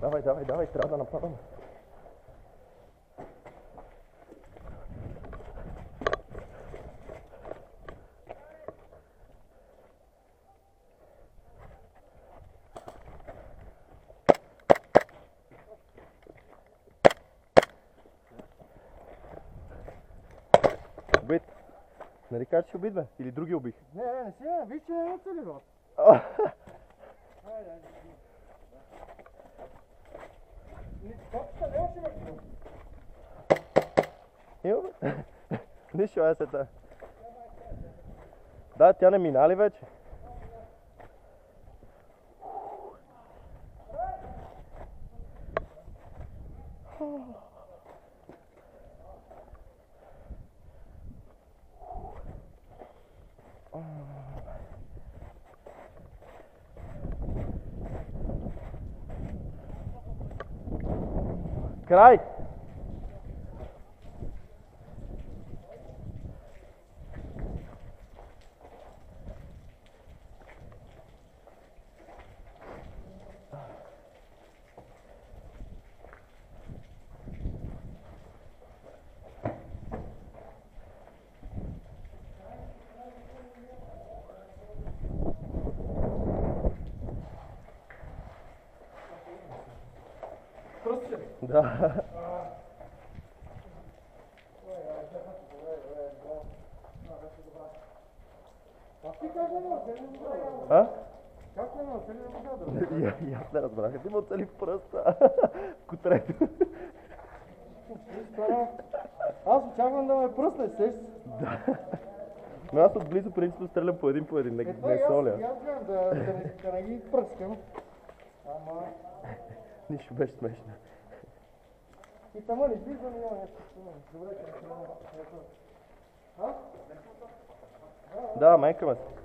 Давай, давай, давай, трябва да нападаме. Убит. Нали кажеш, че убит, бе? Или други убих? Не, не, не си, виж, че не е цели Има, бе. Нищо, е се Да, тя не мина ли вече? Край! Пръстче. Да. Как ти кажа, не, те не можа да А? Как не, те не можа да аз не разбрах. Ти му цели в пръста. В. Стара. Аз очаквам да ме пръсне, сеш. Да. Но аз отблизо принципно стрелям по един по един, не, не аз- соля. Аз гледам да, да, да не ги пръскам. Ама... Нищо беше смешно. И тама не излизам и няма нещо. Добре, че не няма. А? Да, майка ме. се.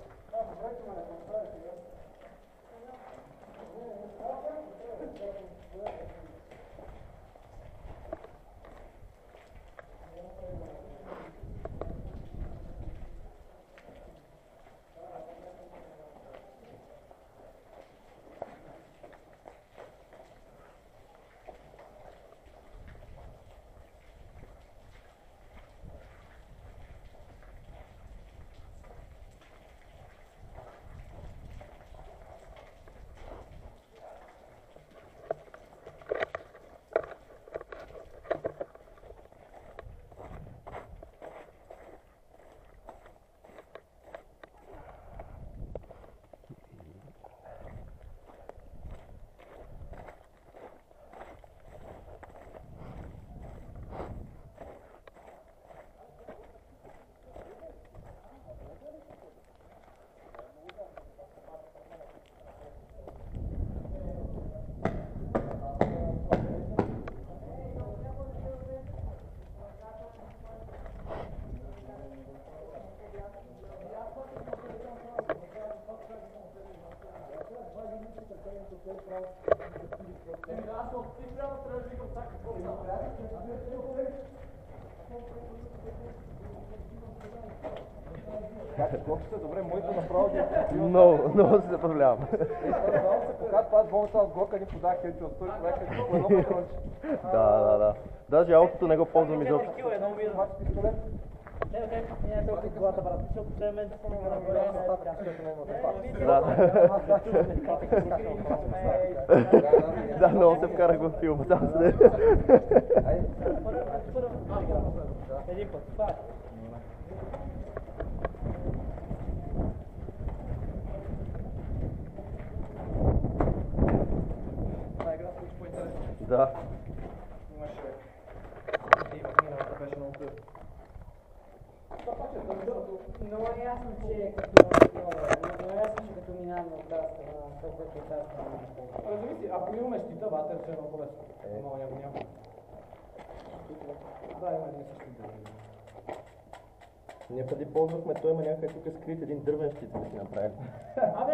Добре, моето направо ги Много, много се забавлявам. Когато аз болната с горка ни подах хелите от 100 човека, по едно. Да, да, да. Даже аутото не го ползвам изобщо. Е не, не е Да. Много се вкарах в филма. Там се. Един път, това е. Да. Имаше... И в миналата беше много тъжно. Много е ясно, че като е ясно, че като минаваме от тази страна, то, което е тази страна. Зависи, ако имаме щита, ватер ще е много лесно. Много няма няма. Да, има един същи държави. Ние преди ползвахме, той има някъде тук скрит един дървен щит да си направим. Абе,